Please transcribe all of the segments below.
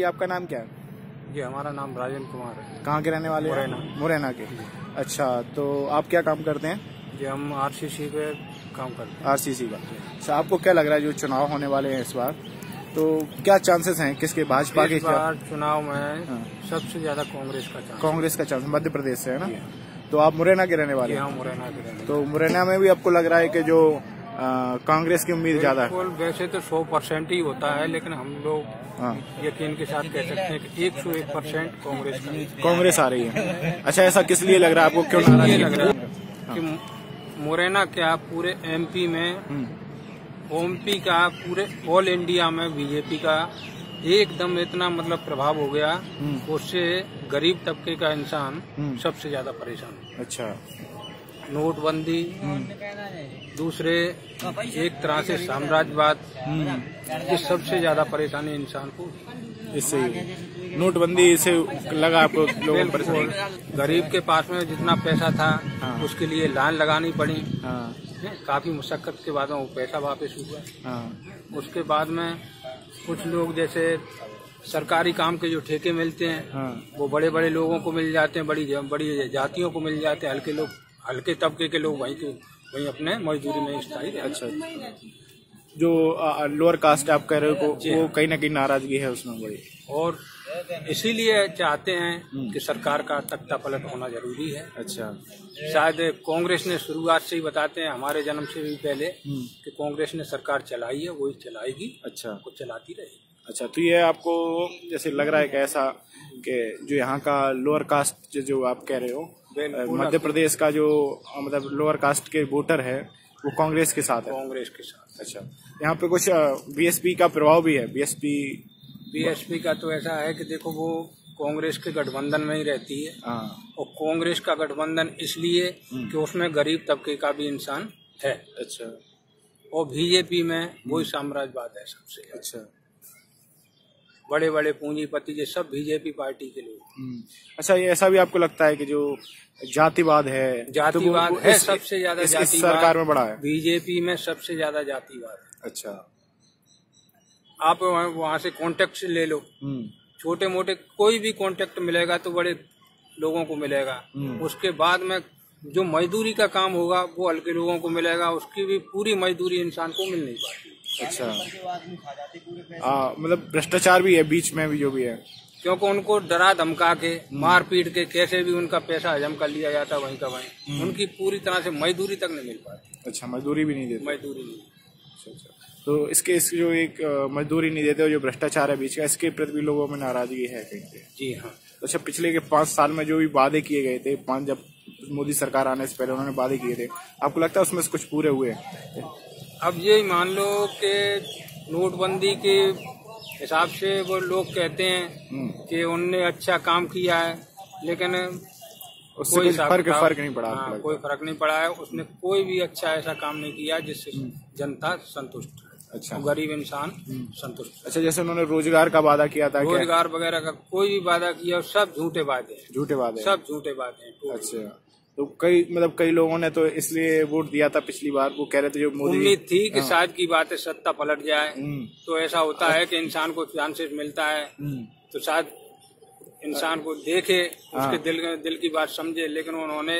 ये आपका नाम क्या है? जी हमारा नाम राजन कुमार है। कहाँ के रहने वाले हैं? मुरैना। मुरैना के। अच्छा तो आप क्या काम करते हैं? जी हम आरसीसी पे काम करते हैं। आरसीसी का। अच्छा आपको क्या लग रहा है जो चुनाव होने वाले हैं इस बार? तो क्या चांसेस हैं? किसके? भाजपा के इस बार चुनाव में हाँ। सबसे ज़्यादा कांग्रेस का चांस कांग्रेस का चांस मध्य प्रदेश से है ना? तो आप मुरैना के रहने वाले हैं। हाँ मुरैना के रहने तो मुरैना में भी आपको लग रहा है कि जो कांग्रेस की उम्मीद ज़्यादा है। वैसे तो सौ परसेंट ही होता है लेकिन हम लोग हाँ। यकीन के साथ कह सकते हैं कि एक सौ एक परसेंट कांग्रेस कांग्रेस आ रही है। अच्छा ऐसा किस लिए लग रहा है? आपको क्यों नाराज़ लग रहा है कि मुरैना क्या पूरे एमपी में ओमपी का पूरे ऑल इंडिया में बीजेपी का एकदम इतना मतलब प्रभाव हो गया उससे गरीब तबके का इंसान हम्म। सबसे ज़्यादा परेशान। अच्छा। नोटबंदी दूसरे एक तरह से साम्राज्यवाद ये सबसे ज़्यादा परेशानी इंसान को इससे नोटबंदी से लगा आपको लोगों को गरीब के पास में जितना पैसा था हाँ। उसके लिए लाइन लगानी पड़ी। हाँ। काफ़ी मुशक्कत के बाद वो पैसा वापस हुआ। हाँ। उसके बाद में कुछ लोग जैसे सरकारी काम के जो ठेके मिलते हैं हाँ। वो बड़े बड़े लोगों को मिल जाते हैं बड़ी बड़ी जातियों को मिल जाते हैं हल्के लोग। हल्के तबके के लोग वहीं के वहीं अपने मजदूरी में स्थायी अच्छा जो लोअर कास्ट आप कह रहे हो वो। कहीं ना कहीं नाराज़गी है उसमें बड़ी। और इसीलिए चाहते हैं कि सरकार का तख्ता पलट होना ज़रूरी है। अच्छा। शायद कांग्रेस ने शुरुआत से ही बताते हैं हमारे जन्म से भी पहले हम्म, कि कांग्रेस ने सरकार चलाई है वही चलाएगी अच्छा। कुछ चलाती रहेगी। अच्छा तो ये आपको जैसे लग रहा है कि ऐसा कि जो यहाँ का लोअर कास्ट जो, आप कह रहे हो। मध्य प्रदेश का जो मतलब लोअर कास्ट के वोटर है वो कांग्रेस के साथ है। कांग्रेस के साथ। अच्छा। यहाँ पे कुछ बीएसपी का प्रभाव भी है। बीएसपी बीएसपी का तो ऐसा है कि देखो वो कांग्रेस के गठबंधन में ही रहती है। हाँ। और कांग्रेस का गठबंधन इसलिए कि उसमें गरीब तबके का भी इंसान है। अच्छा। और बीजेपी में वही साम्राज्यवाद है सबसे अच्छा। बड़े बड़े पूंजीपति ये सब बीजेपी पार्टी के लोग। हम्म। अच्छा ये ऐसा भी आपको लगता है कि जो जातिवाद है जातिवाद तो है सबसे ज़्यादा इस सरकार में बड़ा है। बीजेपी में सबसे ज़्यादा जातिवाद। अच्छा। आप वहाँ वहाँ से कॉन्टेक्ट ले लो। हम्म। छोटे मोटे कोई भी कॉन्टेक्ट मिलेगा तो बड़े लोगों को मिलेगा। हम्म। उसके बाद में जो मजदूरी का काम होगा वो हल्के लोगों को मिलेगा। उसकी भी पूरी मजदूरी इंसान को मिल नहीं पाती अच्छा। आ, मतलब भ्रष्टाचार भी है बीच में भी जो भी है। क्योंकि उनको डरा धमका के मार पीट के कैसे भी उनका पैसा हजम कर लिया जाता वहीं का वहीं उनकी पूरी तरह से मजदूरी तक नहीं मिल पाती। अच्छा मजदूरी भी नहीं देते? मजदूरी नहीं। अच्छा अच्छा। तो इसके इस जो एक मजदूरी नहीं देते और जो भ्रष्टाचार है बीच का इसके प्रति भी लोगों में नाराज़गी है कहीं पे? जी हाँ। अच्छा पिछले के पाँच साल में जो भी वादे किए गए थे पाँच जब मोदी सरकार आने से पहले उन्होंने वादे किए थे आपको लगता है उसमें से कुछ पूरे हुए? अब ये मान लो कि नोटबंदी के हिसाब से वो लोग कहते हैं हम्म, कि उनने अच्छा काम किया है लेकिन कोई फ़र्क फ़र्क नहीं पड़ा हाँ, कोई फ़र्क नहीं पड़ा है। उसने कोई भी अच्छा ऐसा काम नहीं किया जिससे जनता संतुष्ट है। अच्छा। और गरीब इंसान संतुष्ट अच्छा जैसे उन्होंने रोज़गार का वादा किया था रोज़गार वगैरह का कोई भी वादा किया सब झूठे वादे झूठे वादे सब झूठे वादे अच्छा। तो कई मतलब कई लोगों ने तो इसलिए वोट दिया था पिछली बार। वो कह रहे थे जो मोदी उम्मीद थी कि शायद की बात है सत्ता पलट जाए। हम्म, तो ऐसा होता है कि इंसान को चांसेस मिलता है। हम्म, तो शायद इंसान को देखे हाँ। उसके दिल दिल की बात समझे लेकिन उन्होंने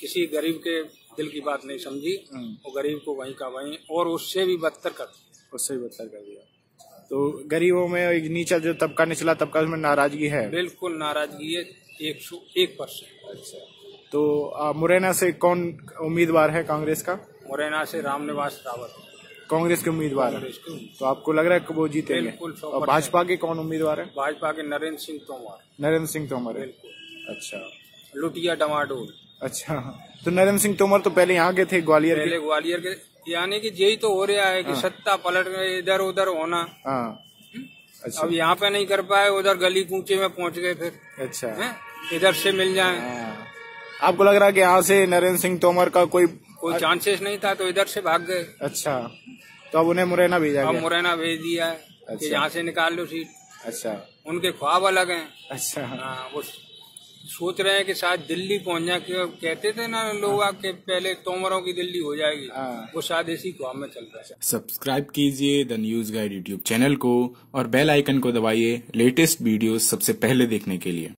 किसी गरीब के दिल की बात नहीं समझी। हम्म, वो गरीब को वहीं का वहीं और उससे भी बदतर कर दिया। उससे भी बदतर कर दिया। तो गरीबों में एक नीचा जो तबका निचला तबका उसमें नाराज़गी है? बिल्कुल नाराज़गी है एक सौ एक परसेंट। अच्छा। तो मुरैना से कौन उम्मीदवार है कांग्रेस का? मुरैना से रामनिवास रावत। कांग्रेस के उम्मीदवार है। तो आपको लग रहा है कि वो जीतेंगे? बिल्कुल, और भाजपा के कौन उम्मीदवार है? भाजपा के नरेंद्र सिंह तोमर। नरेंद्र सिंह तोमर है। अच्छा। लुटिया डमाडोल। अच्छा तो नरेंद्र सिंह तोमर तो पहले यहाँ के थे ग्वालियर पहले ग्वालियर के यानी कि यही तो हो रहा है कि सत्ता पलट इधर उधर होना। हाँ। अच्छा। अब यहाँ पे नहीं कर पाए उधर गली कूचे में पहुँच गए फिर। अच्छा। इधर से मिल जाए। हाँ। आपको लग रहा है कि यहाँ से नरेंद्र सिंह तोमर का कोई कोई चांसेस नहीं था तो इधर से भाग गए। अच्छा तो अब उन्हें मुरैना भेजा अब मुरैना भेज दिया है कि अच्छा। यहाँ से निकाल लो सीट। अच्छा। उनके ख्वाब अलग हैं। अच्छा। हाँ, वो सोच रहे हैं कि शायद दिल्ली पहुँच जाए कहते थे ना लोग आके पहले तोमरों की दिल्ली हो जाएगी। हाँ। वो शायद इसी ख्वाब में चल रहा है। सब्सक्राइब कीजिए the news guide YouTube channel को और बेल आइकन को दबाइए लेटेस्ट वीडियो सबसे पहले देखने के लिए।